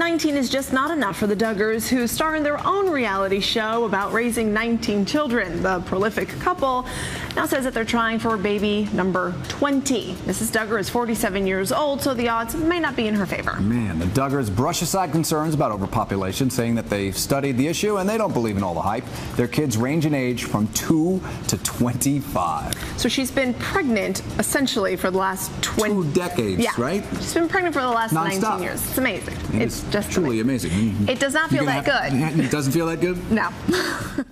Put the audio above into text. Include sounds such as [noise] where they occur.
19 is just not enough for the Duggars, who star in their own reality show about raising 19 children. The prolific couple now says that they're trying for baby number 20. Mrs. Duggar is 47 years old, so the odds may not be in her favor. Man, the Duggars brush aside concerns about overpopulation, saying that they've studied the issue and they don't believe in all the hype. Their kids range in age from 2 to 25. So she's been pregnant essentially for the last 20 Two decades, yeah. right? She's been pregnant for the last Non-stop. 19 years. It's amazing. It it's just truly amazing. It does not feel that have- good. [laughs] It doesn't feel that good? No. [laughs]